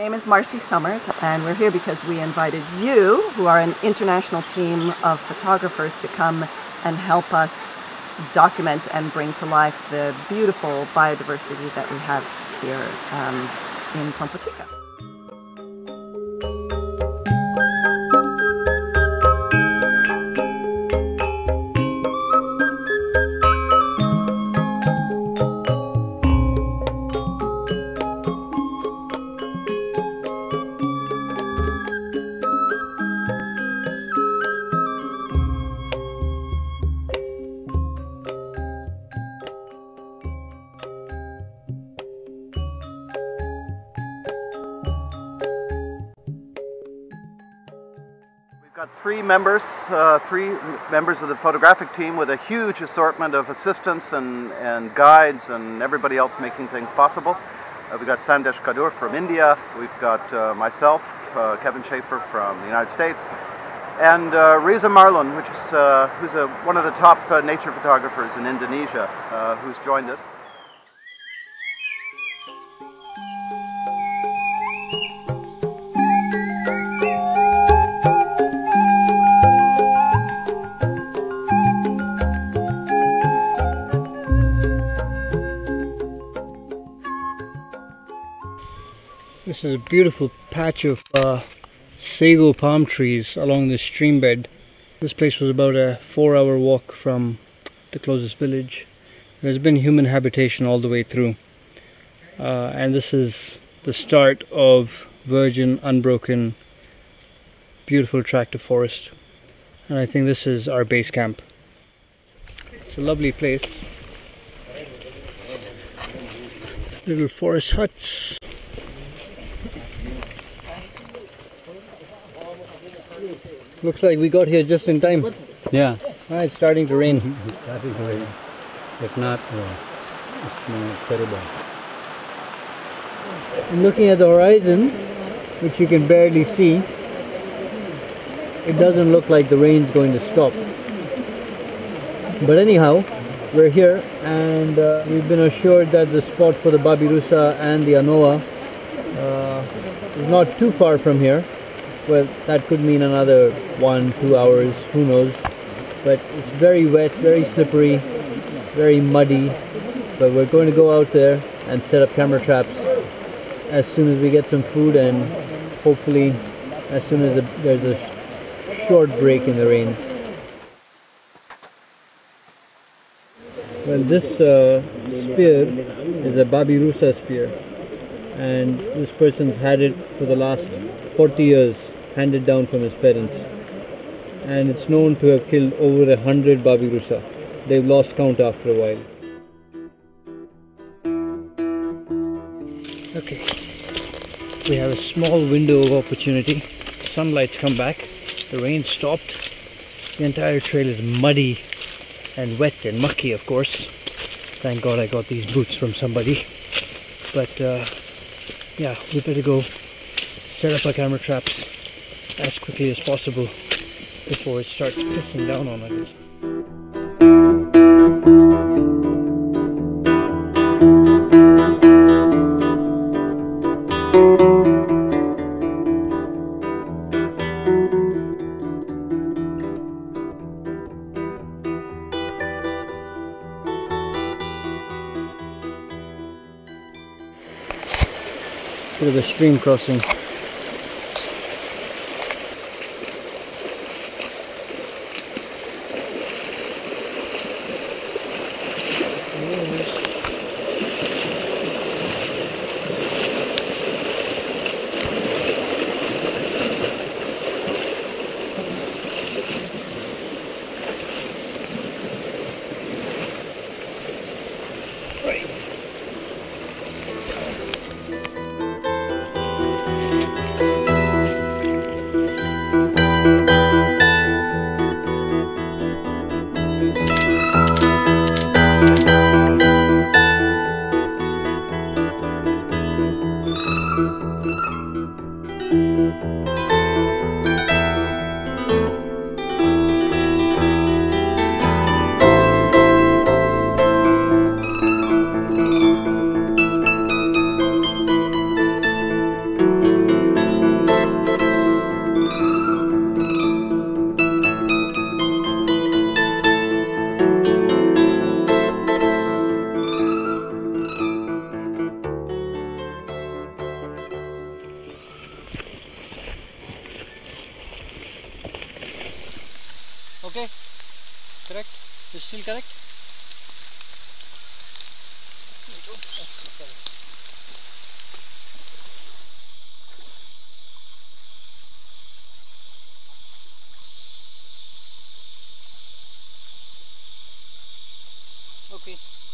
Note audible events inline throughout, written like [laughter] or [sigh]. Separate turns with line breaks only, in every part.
My name is Marcy Summers, and we're here because we invited you, who are an international team of photographers, to come and help us document and bring to life the beautiful biodiversity that we have here um, in Tompotika.
Got three members, uh, three members of the photographic team with a huge assortment of assistants and, and guides and everybody else making things possible. Uh, we've got Sandesh Kadur from India, we've got uh, myself, uh, Kevin Schafer from the United States, and uh, Riza Marlon, which is, uh, who's a, one of the top uh, nature photographers in Indonesia, who's joined us.
This is a beautiful patch of uh, sago palm trees along the stream bed. This place was about a four hour walk from the closest village. There's been human habitation all the way through. Uh, and this is the start of virgin, unbroken, beautiful tract of forest. And I think this is our base camp. It's a lovely place. Little forest huts. Looks like we got here just in time. Yeah. Ah, it's starting to rain. [laughs]
It's starting to rain. If not, uh, it's more terrible.
Looking at the horizon, which you can barely see, it doesn't look like the rain's going to stop. But anyhow, we're here and uh, we've been assured that the spot for the Babirusa and the Anoa uh, is not too far from here. Well, that could mean another one, two hours, who knows. But it's very wet, very slippery, very muddy. But we're going to go out there and set up camera traps as soon as we get some food and hopefully as soon as the, there's a short break in the rain. Well, this uh, spear is a Babirusa spear, and this person's had it for the last 40 years, handed down from his parents. And it's known to have killed over a hundred Babirusa. They've lost count after a while. Okay, we have a small window of opportunity. Sunlight's come back, the rain stopped. The entire trail is muddy and wet and mucky, of course. Thank God I got these boots from somebody. But uh, yeah, we better go set up our camera traps as quickly as possible before it starts pissing down on us. Bit of a stream crossing. Is still correct? Okay.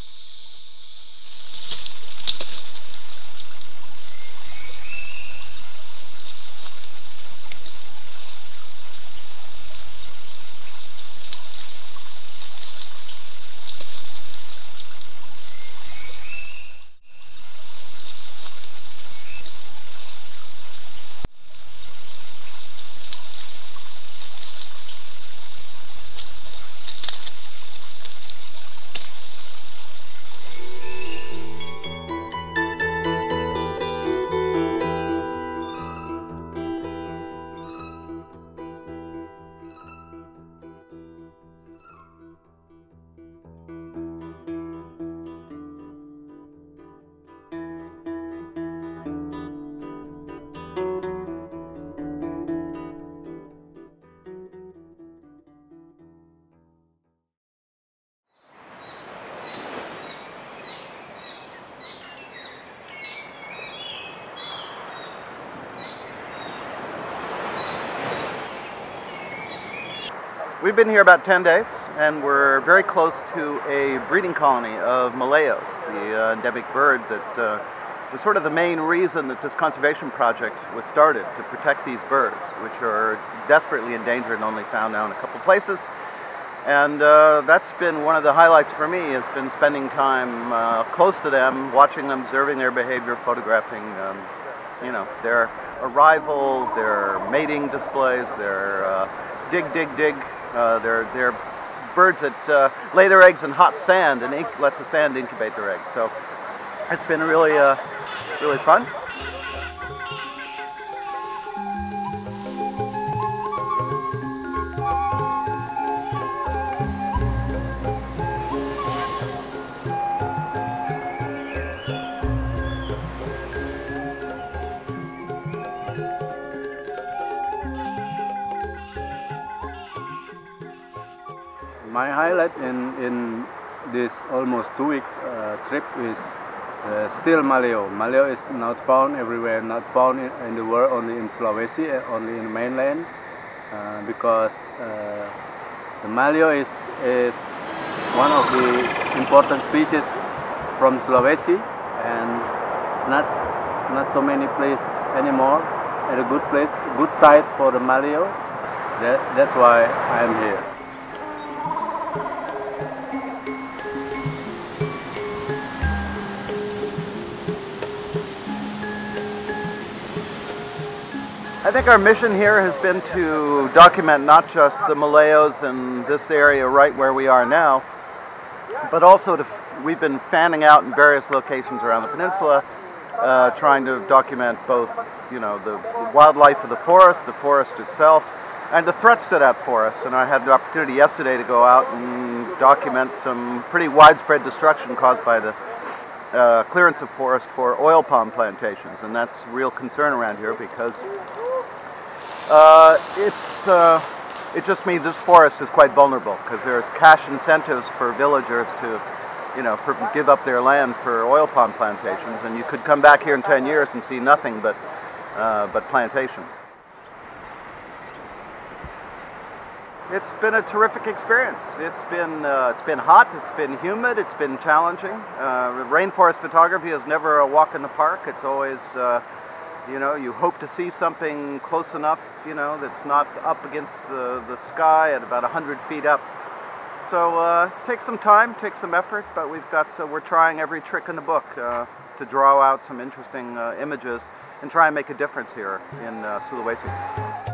We've been here about 10 days, and we're very close to a breeding colony of Maleos, the uh, endemic bird that uh, was sort of the main reason that this conservation project was started, to protect these birds, which are desperately endangered and only found now in a couple places. And uh, that's been one of the highlights for me, has been spending time uh, close to them, watching them, observing their behavior, photographing, um, you know, their arrival, their mating displays, their uh, dig, dig, dig. Uh, they're, they're birds that uh, lay their eggs in hot sand and let the sand incubate their eggs. So it's been really, uh, really fun.
My highlight in, in this almost two week uh, trip is uh, still Maleo. Maleo is not found everywhere, not found in, in the world, only in Sulawesi, uh, only in mainland, uh, because uh, the Maleo is, is one of the important species from Sulawesi and not not so many place anymore at a good place, good site for the Maleo. That, that's why I am here.
I think our mission here has been to document not just the Maleos in this area right where we are now, but also to, we've been fanning out in various locations around the peninsula, uh, trying to document both, you know, the, the wildlife of the forest, the forest itself, and the threats to that forest. And I had the opportunity yesterday to go out and document some pretty widespread destruction caused by the uh, clearance of forest for oil palm plantations, and that's real concern around here because uh, it's, uh, it just means this forest is quite vulnerable because there's cash incentives for villagers to, you know, for, give up their land for oil palm plantations, and you could come back here in 10 years and see nothing but, uh, but plantations. It's been a terrific experience. It's been uh, it's been hot. It's been humid. It's been challenging. Uh, rainforest photography is never a walk in the park. It's always uh, you know you hope to see something close enough you know that's not up against the, the sky at about 100 feet up. So uh, take some time, take some effort, but we've got so we're trying every trick in the book uh, to draw out some interesting uh, images and try and make a difference here in uh, Sulawesi.